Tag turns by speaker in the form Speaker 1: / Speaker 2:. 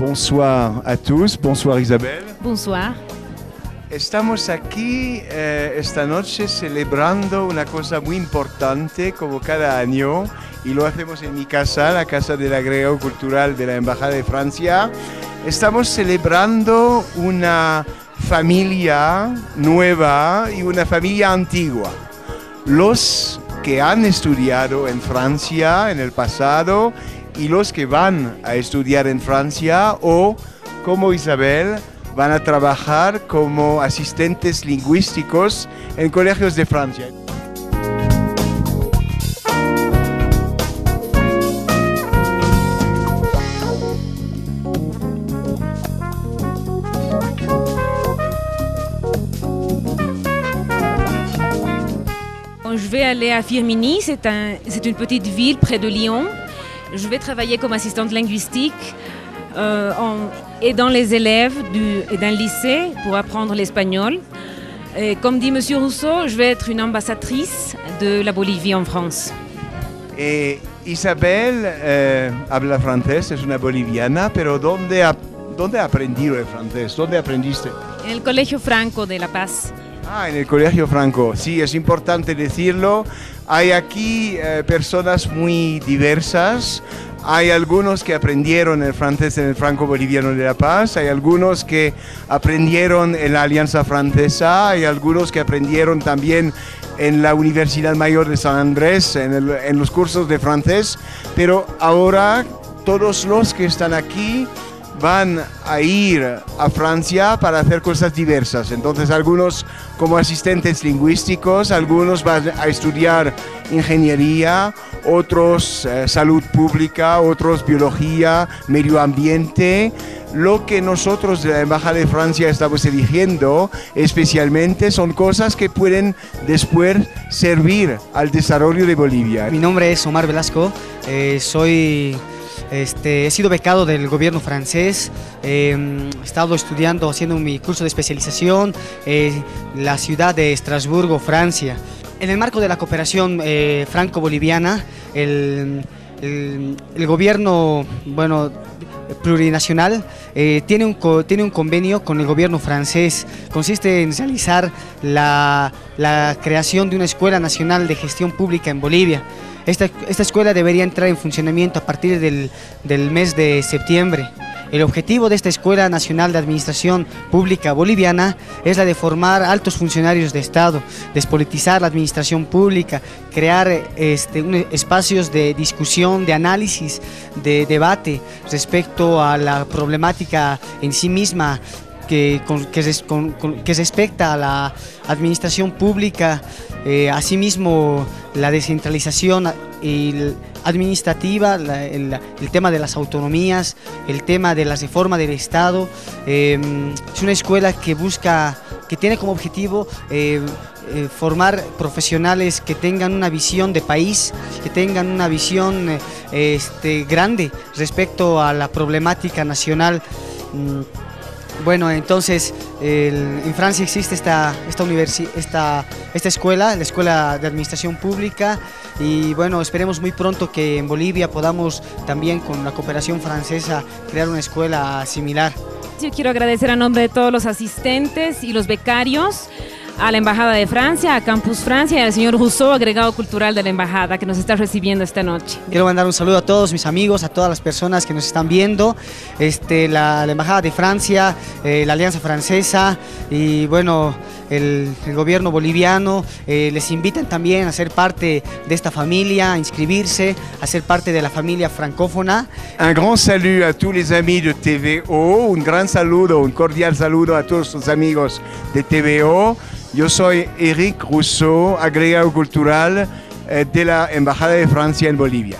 Speaker 1: Bonsoir a tous, bonsoir Isabel.
Speaker 2: Bonsoir.
Speaker 1: Estamos aquí eh, esta noche celebrando una cosa muy importante como cada año y lo hacemos en mi casa, la Casa del Agregado Cultural de la Embajada de Francia. Estamos celebrando una familia nueva y una familia antigua. Los que han estudiado en Francia en el pasado y los que van a estudiar en Francia o, como Isabel, van a trabajar como asistentes lingüísticos en colegios de Francia.
Speaker 2: Je vais aller à Firminy, c'est un, une petite ville près de Lyon. Je vais travailler comme assistante linguistique euh, en aidant les élèves d'un lycée pour apprendre l'espagnol. Et comme dit M. Rousseau, je vais être une ambassadrice de la Bolivie en France.
Speaker 1: Et Isabel eh, habla francés, es una boliviana, pero ¿dónde, ¿dónde ha aprendido el francés? ¿Dónde aprendiste?
Speaker 2: En el Colegio Franco de La Paz.
Speaker 1: Ah, en el Colegio Franco, sí, es importante decirlo. Hay aquí eh, personas muy diversas. Hay algunos que aprendieron el francés en el Franco Boliviano de La Paz, hay algunos que aprendieron en la Alianza Francesa, hay algunos que aprendieron también en la Universidad Mayor de San Andrés, en, en los cursos de francés, pero ahora todos los que están aquí van a ir a Francia para hacer cosas diversas. Entonces algunos como asistentes lingüísticos, algunos van a estudiar ingeniería, otros eh, salud pública, otros biología, medio ambiente. Lo que nosotros de la Embajada de Francia estamos eligiendo especialmente son cosas que pueden después servir al desarrollo de Bolivia.
Speaker 3: Mi nombre es Omar Velasco, eh, soy este, he sido becado del gobierno francés, em, he estado estudiando, haciendo mi curso de especialización en la ciudad de Estrasburgo, Francia. En el marco de la cooperación eh, franco-boliviana, el, gobierno bueno, plurinacional eh, tiene, un, tiene un convenio con el gobierno francés. Consiste en realizar la, la creación de una Escuela Nacional de Gestión Pública en Bolivia. Esta, escuela debería entrar en funcionamiento a partir del, mes de septiembre. El objetivo de esta Escuela Nacional de Administración Pública Boliviana es la de formar altos funcionarios de Estado, despolitizar la administración pública, crear este, espacios de discusión, de análisis, de debate respecto a la problemática en sí misma que, que, respecta a la administración pública, eh, asimismo la descentralización administrativa, el, tema de las autonomías, el tema de la reforma del Estado. Em, es una escuela que busca, que tiene como objetivo eh, eh, formar profesionales que tengan una visión de país, que tengan una visión este, grande respecto a la problemática nacional. Bueno, entonces en Francia existe esta, esta, esta, esta escuela, la Escuela de Administración Pública, y bueno, esperemos muy pronto que en Bolivia podamos también con la cooperación francesa crear una escuela similar.
Speaker 2: Yo quiero agradecer a nombre de todos los asistentes y los becarios a la Embajada de Francia, a Campus Francia y al señor Rousseau, agregado cultural de la Embajada, que nos está recibiendo esta noche.
Speaker 3: Quiero mandar un saludo a todos mis amigos, a todas las personas que nos están viendo, este, la, Embajada de Francia, eh, la Alianza Francesa y bueno, el, gobierno boliviano. Eh, les invitan también a ser parte de esta familia, a inscribirse, a ser parte de la familia francófona.
Speaker 1: Un gran saludo a todos los amigos de TVO, un gran saludo, un cordial saludo a todos los amigos de TVO. Yo soy Eric Rousseau, agregado cultural eh, de la Embajada de Francia en Bolivia.